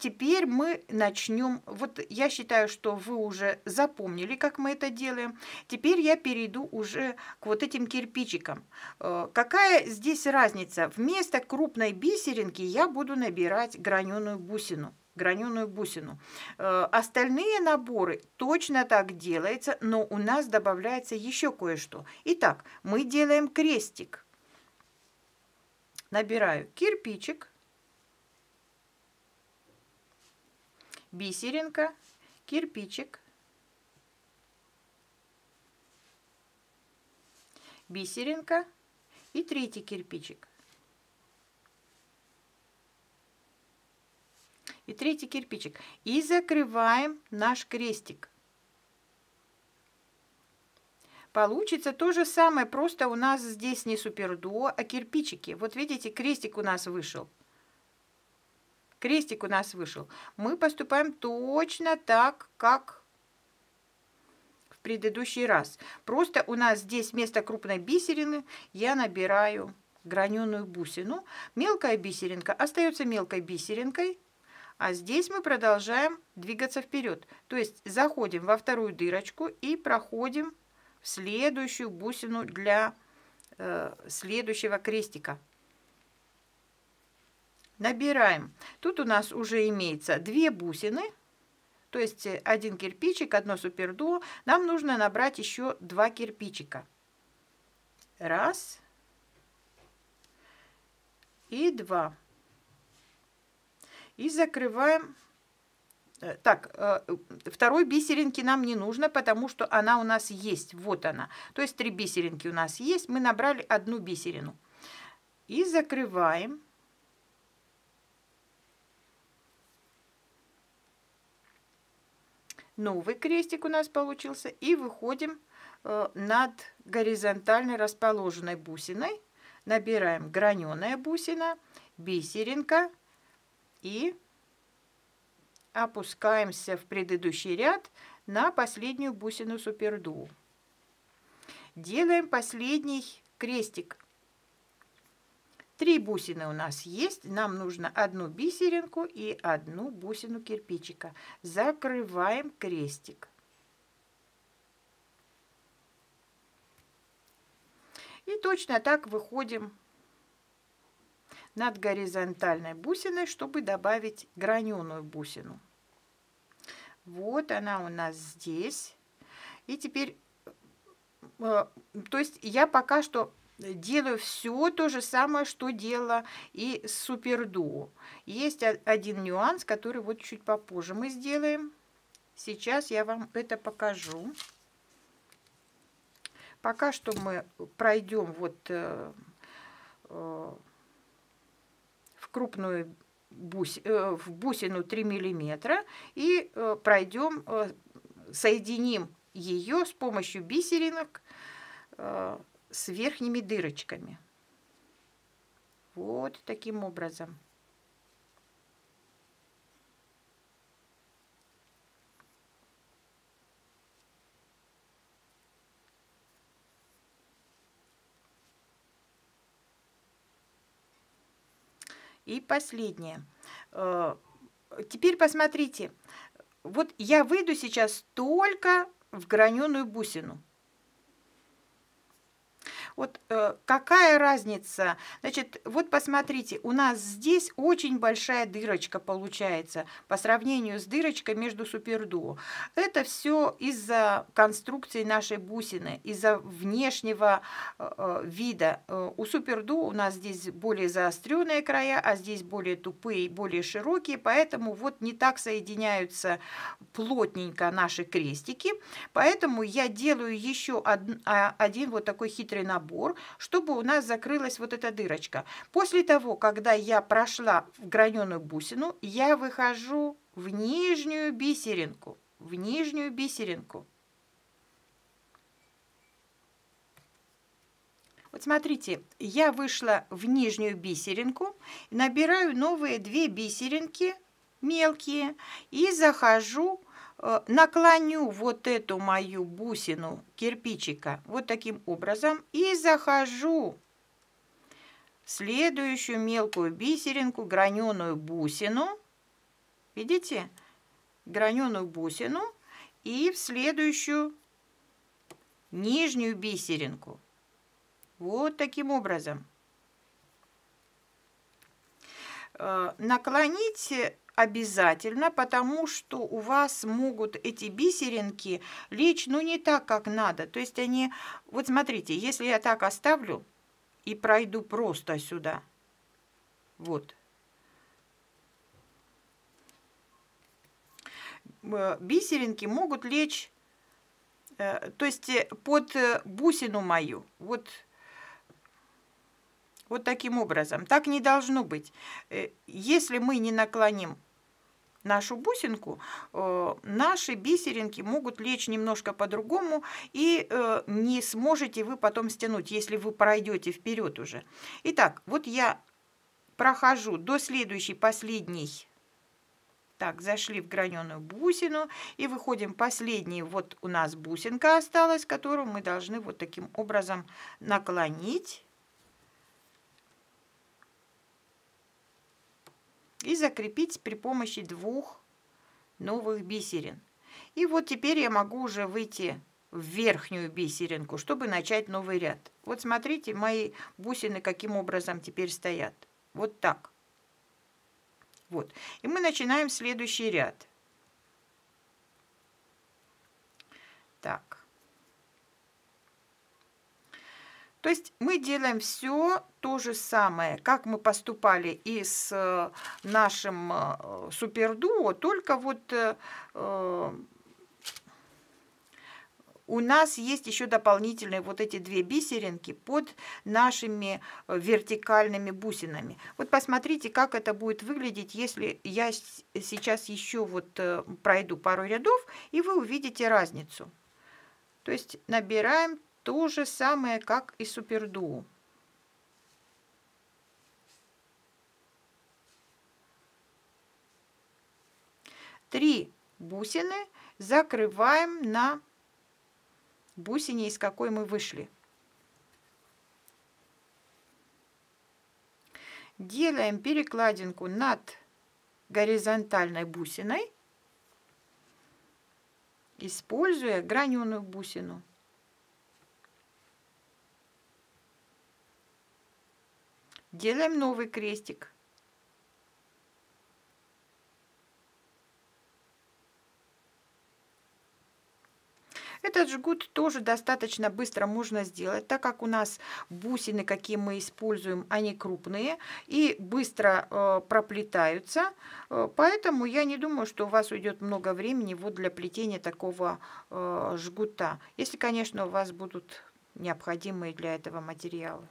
Теперь мы начнем. Вот я считаю, что вы уже запомнили, как мы это делаем. Теперь я перейду уже к вот этим кирпичикам. Э, какая здесь разница? Вместо крупной бисеринки я буду набирать граненую бусину граненую бусину. Э, остальные наборы точно так делается, но у нас добавляется еще кое-что. Итак, мы делаем крестик. Набираю кирпичик, бисеринка, кирпичик, бисеринка и третий кирпичик. И третий кирпичик. И закрываем наш крестик. Получится то же самое, просто у нас здесь не супердо, а кирпичики. Вот видите, крестик у нас вышел крестик у нас вышел. Мы поступаем точно так, как в предыдущий раз. Просто у нас здесь вместо крупной бисерины я набираю граненую бусину. Мелкая бисеринка остается мелкой бисеринкой, а здесь мы продолжаем двигаться вперед. То есть заходим во вторую дырочку и проходим в следующую бусину для э, следующего крестика. Набираем. Тут у нас уже имеется две бусины, то есть один кирпичик, одно супердуо. Нам нужно набрать еще два кирпичика. Раз и два. И закрываем. Э, так, э, второй бисеринки нам не нужно, потому что она у нас есть. Вот она. То есть три бисеринки у нас есть. Мы набрали одну бисерину. И закрываем. Новый крестик у нас получился. И выходим э, над горизонтально расположенной бусиной. Набираем граненая бусина, бисеринка и опускаемся в предыдущий ряд на последнюю бусину суперду. Делаем последний крестик Три бусины у нас есть. Нам нужно одну бисеринку и одну бусину кирпичика. Закрываем крестик. И точно так выходим над горизонтальной бусиной, чтобы добавить граненую бусину. Вот она у нас здесь. И теперь, э, то есть я пока что делаю все то же самое, что делала и с супердуо. Есть один нюанс, который вот чуть попозже мы сделаем. Сейчас я вам это покажу. Пока что мы пройдем вот э, э, в крупную бус, э, в бусину 3 миллиметра и э, пройдем, э, соединим ее с помощью бисеринок э, с верхними дырочками. Вот таким образом. И последнее. Э, теперь посмотрите. Вот я выйду сейчас только в граненую бусину. Вот э, какая разница? Значит, вот посмотрите, у нас здесь очень большая дырочка получается по сравнению с дырочкой между супердуо. Это все из-за конструкции нашей бусины, из-за внешнего э, э вида. Э, у супердуо у нас здесь более заостренные края, а здесь более тупые, более широкие, поэтому вот не так соединяются плотненько наши крестики. Поэтому я делаю еще а, один вот такой хитрый набор набор, чтобы у нас закрылась вот эта дырочка. После того, когда я прошла в граненую бусину, я выхожу в нижнюю бисеринку. В нижнюю бисеринку. Вот смотрите, я вышла в нижнюю бисеринку, набираю новые две бисеринки мелкие и захожу наклоню вот эту мою бусину кирпичика вот таким образом и захожу в следующую мелкую бисеринку, граненую бусину видите, граненую бусину и в следующую нижнюю бисеринку. Вот таким образом. Э, наклонить обязательно, потому что у вас могут эти бисеринки лечь, ну, не так, как надо. То есть они... Вот смотрите, если я так оставлю и пройду просто сюда, вот, э, бисеринки могут лечь, э, то есть под бусину мою, вот вот таким образом. Так не должно быть. Э, если мы не наклоним нашу бусинку, э, наши бисеринки могут лечь немножко по-другому, и э, не сможете вы потом стянуть, если вы пройдете вперед уже. Итак, вот я прохожу до следующей, последней. Так, зашли в граненую бусину и выходим последний. Вот у нас бусинка осталась, которую мы должны вот таким образом наклонить и закрепить при помощи двух новых бисерин. И вот теперь я могу уже выйти в верхнюю бисеринку, чтобы начать новый ряд. Вот смотрите, мои бусины каким образом теперь стоят. Вот так. Вот. И мы начинаем следующий ряд. Так. То есть мы делаем все то же самое, как мы поступали и с э, нашим э, супердуо, только вот э, у нас есть еще дополнительные вот эти две бисеринки под нашими вертикальными бусинами. Вот посмотрите, как это будет выглядеть, если я сейчас еще вот пройду пару рядов, и вы увидите разницу. То есть набираем то же самое, как и супердуо. Три бусины закрываем на бусине, из какой мы вышли. Делаем перекладинку над горизонтальной бусиной, используя граненую бусину. Делаем новый крестик. Этот жгут тоже достаточно быстро можно сделать, так как у нас бусины, какие мы используем, они крупные и быстро э, проплетаются. Э, поэтому я не думаю, что у вас уйдет много времени вот для плетения такого э, жгута. Если, конечно, у вас будут необходимые для этого материалы.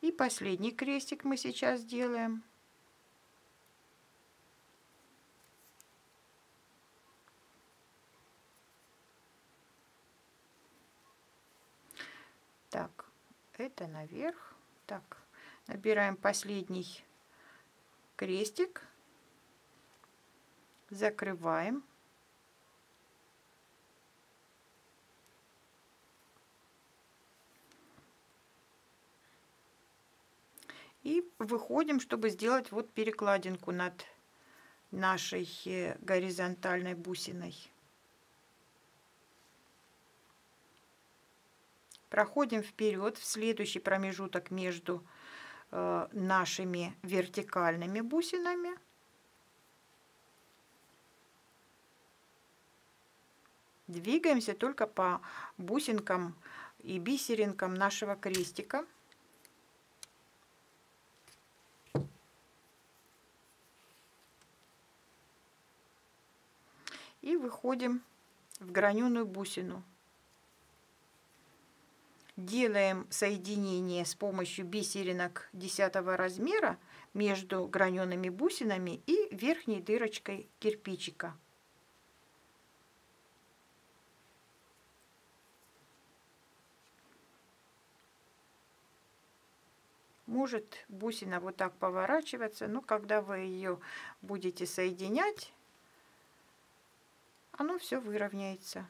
И последний крестик мы сейчас делаем. Так, это наверх. Так, набираем последний крестик, закрываем. И выходим, чтобы сделать вот перекладинку над нашей э, горизонтальной бусиной. Проходим вперед в следующий промежуток между э, нашими вертикальными бусинами. Двигаемся только по бусинкам и бисеринкам нашего крестика. И выходим в граненую бусину. Делаем соединение с помощью бисеринок 10 размера между гранеными бусинами и верхней дырочкой кирпичика. может бусина вот так поворачиваться, но когда вы ее будете соединять, оно все выровняется.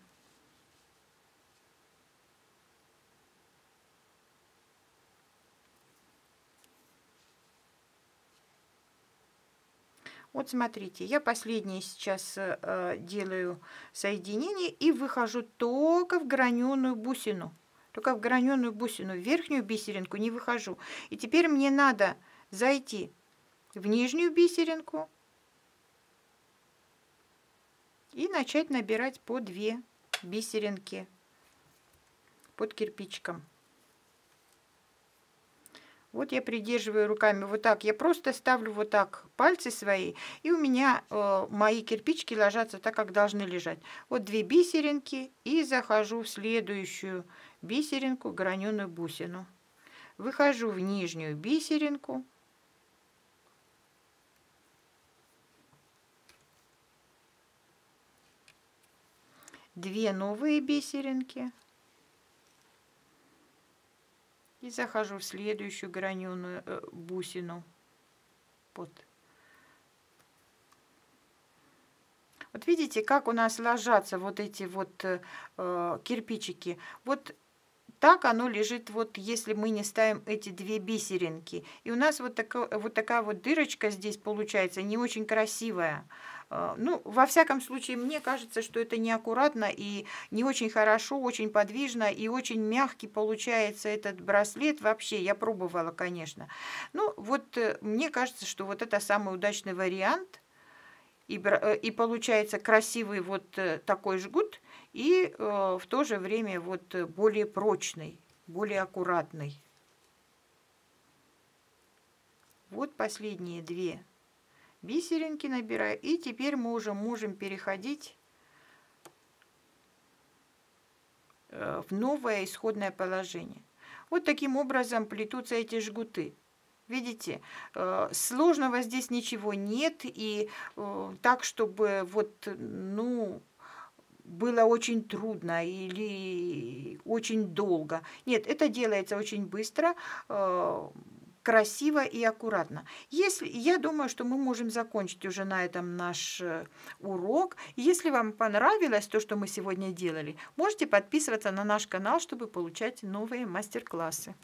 Вот смотрите, я последнее сейчас э, делаю соединение и выхожу только в граненую бусину. Только в граненую бусину, в верхнюю бисеринку не выхожу. И теперь мне надо зайти в нижнюю бисеринку и начать набирать по две бисеринки под кирпичиком. Вот я придерживаю руками вот так. Я просто ставлю вот так пальцы свои, и у меня э, мои кирпичики ложатся так, как должны лежать. Вот две бисеринки, и захожу в следующую бисеринку, граненую бусину. Выхожу в нижнюю бисеринку. Две новые бисеринки. И захожу в следующую граненую э, бусину. Вот. Вот видите, как у нас ложатся вот эти вот э, э кирпичики. Вот так оно лежит, вот если мы не ставим эти две бисеринки. И у нас вот, такая вот такая вот дырочка здесь получается, не очень красивая. А, ну, во всяком случае, мне кажется, что это неаккуратно и не очень хорошо, очень подвижно и очень мягкий получается этот браслет. Вообще, я пробовала, конечно. Ну, вот э, мне кажется, что вот это самый удачный вариант. И, э, и получается красивый вот э, такой жгут, и в то же время вот более прочный, более аккуратный. Вот последние две бисеринки набираю. И теперь мы уже можем переходить э, в новое исходное положение. Вот таким образом плетутся эти жгуты. Видите, э, сложного здесь ничего нет, и э, так, чтобы вот, ну, было очень трудно или очень долго. Нет, это делается очень быстро красиво и аккуратно. Если, я думаю, что мы можем закончить уже на этом наш э, урок. Если вам понравилось то, что мы сегодня делали, можете подписываться на наш канал, чтобы получать новые мастер-классы.